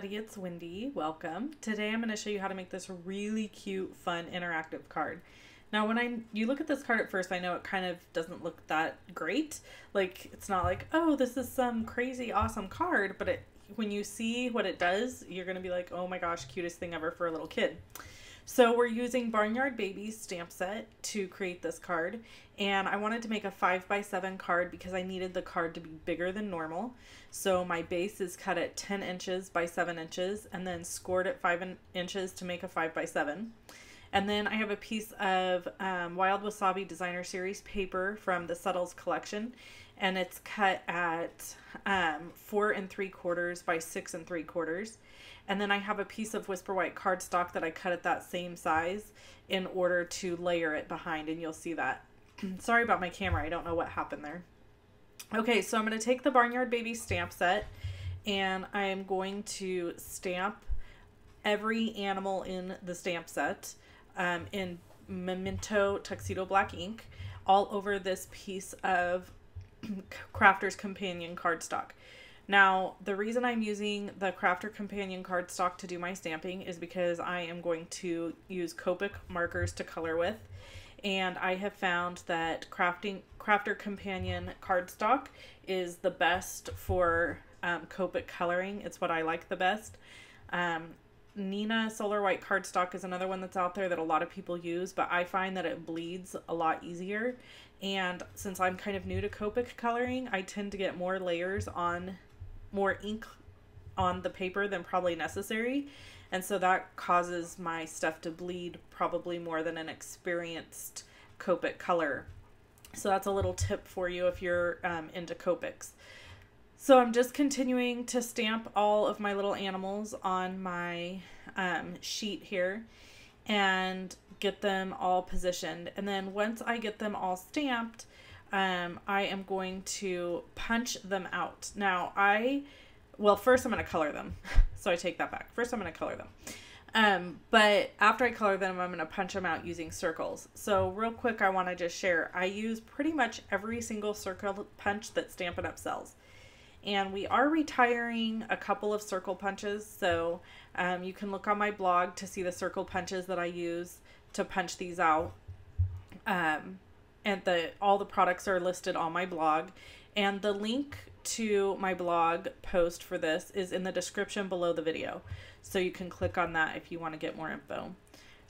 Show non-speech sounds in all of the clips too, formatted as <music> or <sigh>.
everybody, it's Wendy. Welcome. Today I'm going to show you how to make this really cute, fun, interactive card. Now when I you look at this card at first, I know it kind of doesn't look that great. Like it's not like, "Oh, this is some crazy awesome card," but it when you see what it does, you're going to be like, "Oh my gosh, cutest thing ever for a little kid." So we're using Barnyard Babies stamp set to create this card. And I wanted to make a 5 by 7 card because I needed the card to be bigger than normal. So my base is cut at 10 inches by 7 inches and then scored at 5 inches to make a 5 by 7. And then I have a piece of um, Wild Wasabi Designer Series paper from the Subtles collection. And it's cut at um, 4 and 3 quarters by 6 and 3 quarters. And then I have a piece of Whisper White cardstock that I cut at that same size in order to layer it behind, and you'll see that. <clears throat> Sorry about my camera, I don't know what happened there. Okay, so I'm going to take the Barnyard Baby stamp set, and I'm going to stamp every animal in the stamp set um, in Memento Tuxedo Black ink all over this piece of <clears throat> Crafter's Companion cardstock. Now, the reason I'm using the Crafter Companion cardstock to do my stamping is because I am going to use Copic markers to color with. And I have found that crafting Crafter Companion cardstock is the best for um, Copic coloring. It's what I like the best. Um, Neenah Solar White cardstock is another one that's out there that a lot of people use, but I find that it bleeds a lot easier. And since I'm kind of new to Copic coloring, I tend to get more layers on more ink on the paper than probably necessary. And so that causes my stuff to bleed probably more than an experienced Copic color. So that's a little tip for you if you're um, into Copics. So I'm just continuing to stamp all of my little animals on my um, sheet here and get them all positioned. And then once I get them all stamped, um, I am going to punch them out. Now, I, well, first I'm going to color them. <laughs> so I take that back. First, I'm going to color them. Um, but after I color them, I'm going to punch them out using circles. So real quick, I want to just share, I use pretty much every single circle punch that Stampin' Up! sells. And we are retiring a couple of circle punches. So um, you can look on my blog to see the circle punches that I use to punch these out. Um, and the all the products are listed on my blog and the link to my blog post for this is in the description below the video so you can click on that if you want to get more info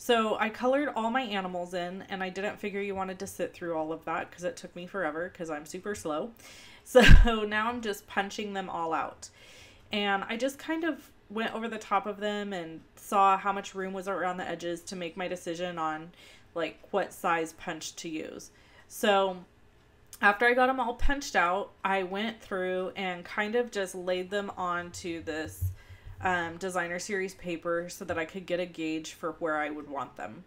so I colored all my animals in and I didn't figure you wanted to sit through all of that because it took me forever because I'm super slow <laughs> so now I'm just punching them all out and I just kind of went over the top of them and saw how much room was around the edges to make my decision on like what size punch to use. So after I got them all punched out, I went through and kind of just laid them onto this um, designer series paper so that I could get a gauge for where I would want them.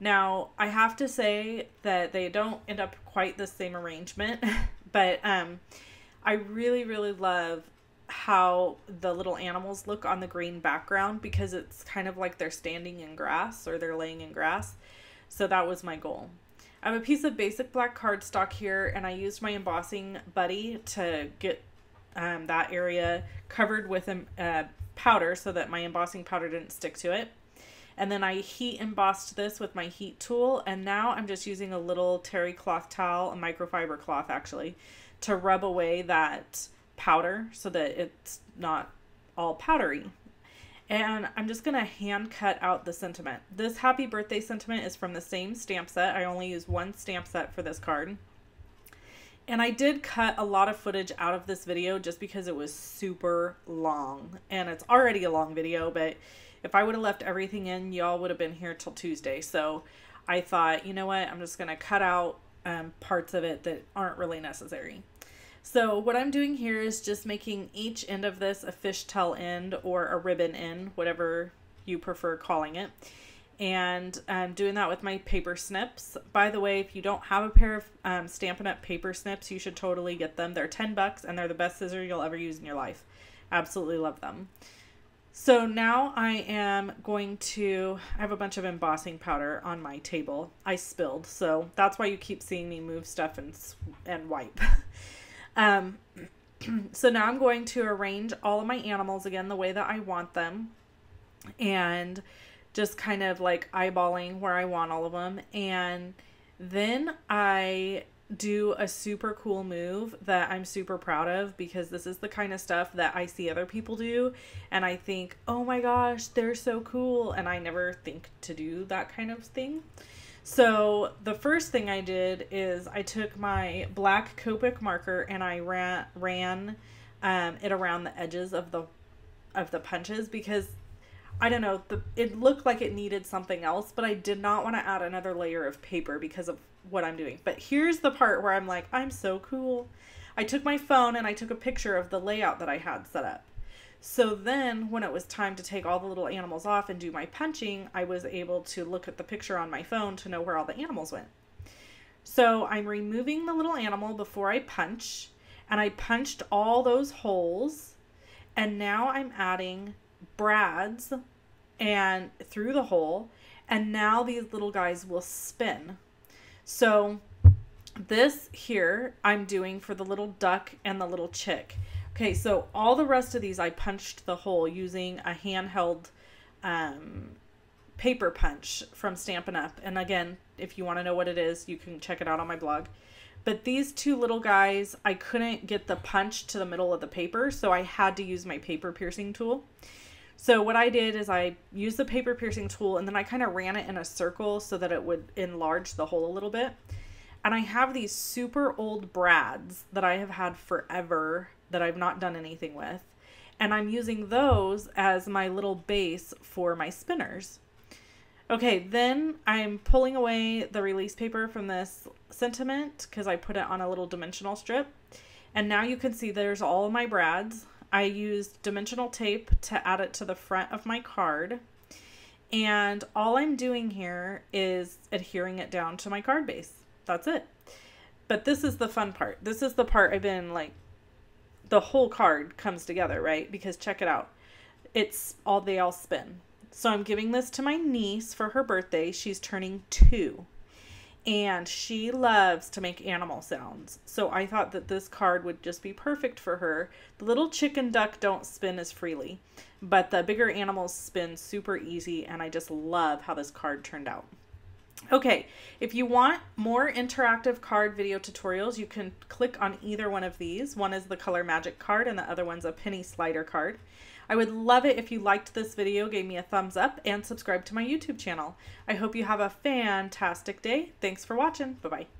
Now, I have to say that they don't end up quite the same arrangement, <laughs> but um, I really, really love how the little animals look on the green background because it's kind of like they're standing in grass or they're laying in grass. So that was my goal. I have a piece of basic black cardstock here and I used my embossing buddy to get um, that area covered with a uh, powder so that my embossing powder didn't stick to it. And then I heat embossed this with my heat tool and now I'm just using a little terry cloth towel, a microfiber cloth actually, to rub away that powder so that it's not all powdery and I'm just gonna hand cut out the sentiment. This happy birthday sentiment is from the same stamp set. I only use one stamp set for this card. And I did cut a lot of footage out of this video just because it was super long. And it's already a long video, but if I would have left everything in, y'all would have been here till Tuesday. So I thought, you know what, I'm just gonna cut out um, parts of it that aren't really necessary. So what I'm doing here is just making each end of this a fishtail end or a ribbon end, whatever you prefer calling it. And I'm doing that with my paper snips. By the way, if you don't have a pair of um, Stampin' Up! paper snips, you should totally get them. They're 10 bucks and they're the best scissor you'll ever use in your life. Absolutely love them. So now I am going to, I have a bunch of embossing powder on my table. I spilled, so that's why you keep seeing me move stuff and, and wipe. <laughs> Um, <clears throat> so now I'm going to arrange all of my animals again the way that I want them and just kind of like eyeballing where I want all of them. And then I do a super cool move that I'm super proud of because this is the kind of stuff that I see other people do and I think, "Oh my gosh, they're so cool." And I never think to do that kind of thing. So, the first thing I did is I took my black Copic marker and I ran ran um, it around the edges of the of the punches because I don't know, the it looked like it needed something else, but I did not want to add another layer of paper because of what I'm doing. But here's the part where I'm like, I'm so cool. I took my phone and I took a picture of the layout that I had set up. So then when it was time to take all the little animals off and do my punching, I was able to look at the picture on my phone to know where all the animals went. So I'm removing the little animal before I punch and I punched all those holes and now I'm adding brads and through the hole and now these little guys will spin so this here I'm doing for the little duck and the little chick. Okay, so all the rest of these I punched the hole using a handheld um, paper punch from Stampin' Up. And again, if you want to know what it is, you can check it out on my blog. But these two little guys, I couldn't get the punch to the middle of the paper, so I had to use my paper piercing tool. So what I did is I used the paper piercing tool and then I kind of ran it in a circle so that it would enlarge the hole a little bit. And I have these super old brads that I have had forever that I've not done anything with. And I'm using those as my little base for my spinners. Okay, then I'm pulling away the release paper from this sentiment because I put it on a little dimensional strip. And now you can see there's all my brads. I used dimensional tape to add it to the front of my card. And all I'm doing here is adhering it down to my card base. That's it. But this is the fun part. This is the part I've been like, the whole card comes together, right? Because check it out. It's all, they all spin. So I'm giving this to my niece for her birthday. She's turning two and she loves to make animal sounds. So I thought that this card would just be perfect for her. The little chicken duck don't spin as freely, but the bigger animals spin super easy, and I just love how this card turned out. Okay, if you want more interactive card video tutorials, you can click on either one of these. One is the Color Magic card and the other one's a penny slider card. I would love it if you liked this video, gave me a thumbs up, and subscribe to my YouTube channel. I hope you have a fantastic day. Thanks for watching. Bye-bye.